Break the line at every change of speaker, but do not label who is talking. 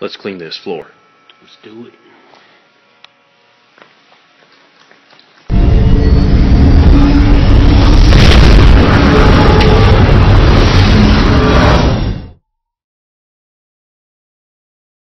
Let's clean this floor.
Let's do it.